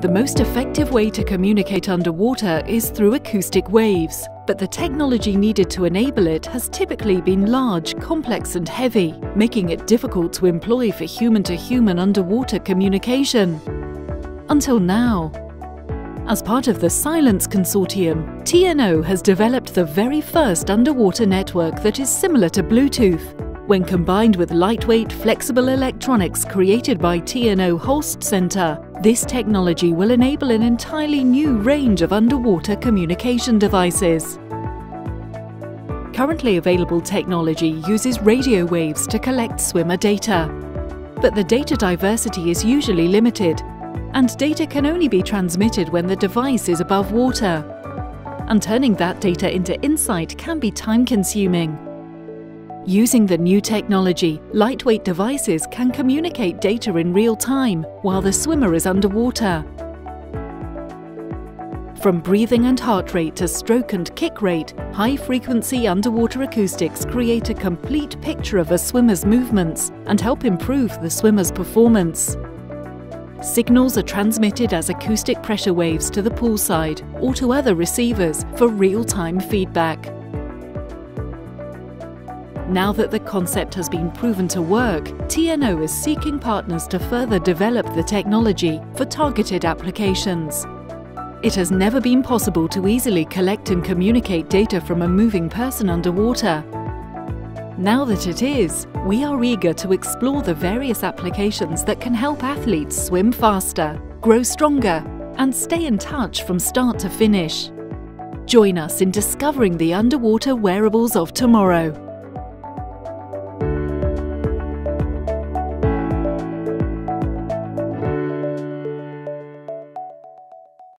The most effective way to communicate underwater is through acoustic waves, but the technology needed to enable it has typically been large, complex and heavy, making it difficult to employ for human-to-human -human underwater communication. Until now. As part of the Silence Consortium, TNO has developed the very first underwater network that is similar to Bluetooth. When combined with lightweight, flexible electronics created by TNO Holst Center, this technology will enable an entirely new range of underwater communication devices. Currently available technology uses radio waves to collect swimmer data. But the data diversity is usually limited, and data can only be transmitted when the device is above water. And turning that data into insight can be time-consuming. Using the new technology, lightweight devices can communicate data in real time while the swimmer is underwater. From breathing and heart rate to stroke and kick rate, high-frequency underwater acoustics create a complete picture of a swimmer's movements and help improve the swimmer's performance. Signals are transmitted as acoustic pressure waves to the poolside or to other receivers for real-time feedback. Now that the concept has been proven to work, TNO is seeking partners to further develop the technology for targeted applications. It has never been possible to easily collect and communicate data from a moving person underwater. Now that it is, we are eager to explore the various applications that can help athletes swim faster, grow stronger, and stay in touch from start to finish. Join us in discovering the underwater wearables of tomorrow.